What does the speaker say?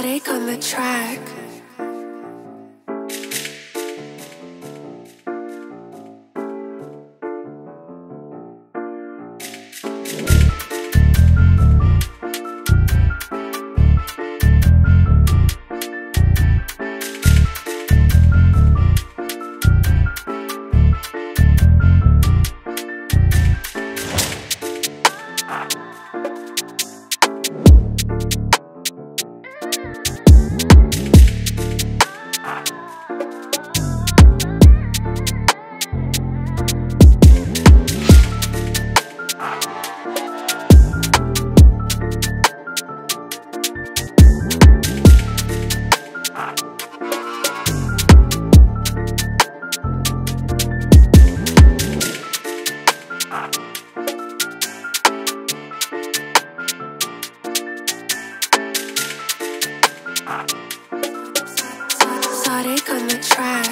Sonic on the track. Track.